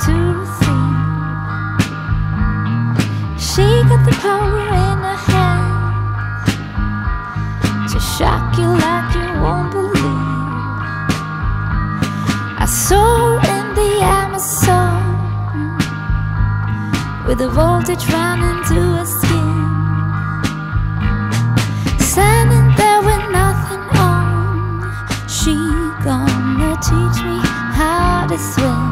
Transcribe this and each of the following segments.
to see. She got the power in her hand to shock you like you won't believe. I saw her in the Amazon with the voltage running to her skin. Standing there with nothing on, she gonna teach me how to swim.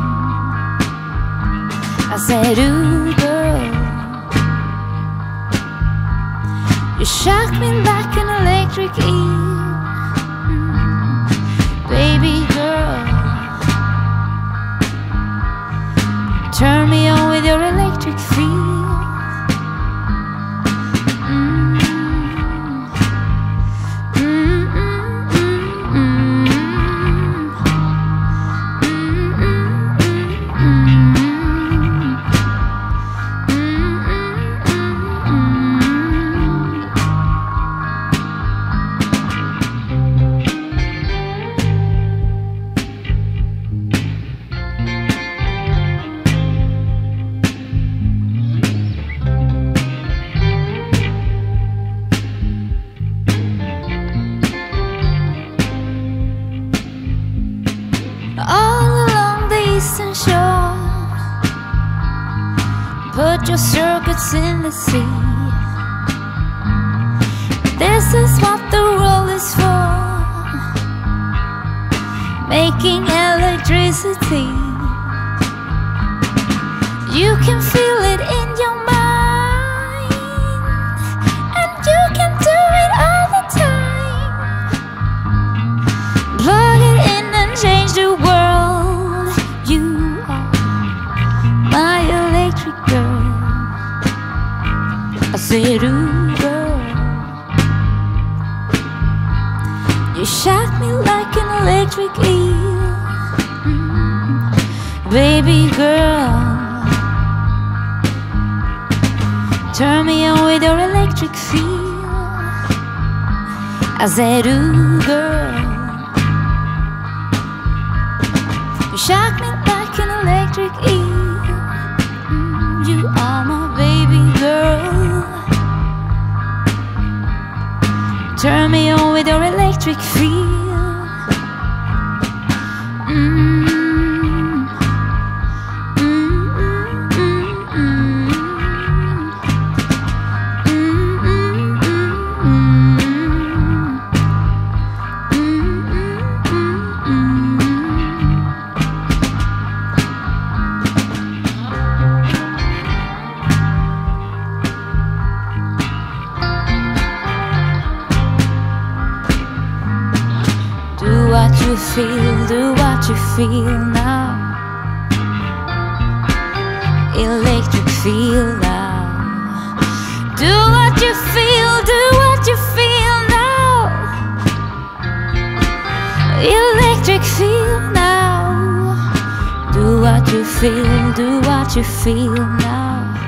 I said, Ooh, girl, you shock me like an electric eel, Put your circuits in the sea. This is what the world is for making electricity. You can feel it in your mind, I Ooh, girl. You shock me like an electric eel. Baby girl. Turn me on with your electric feel. I said, Ooh, girl. You shock me like an electric eel. With your electric feel. What you feel, do what you feel now. Electric feel now. Do what you feel, do what you feel now. Electric feel now. Do what you feel, do what you feel now.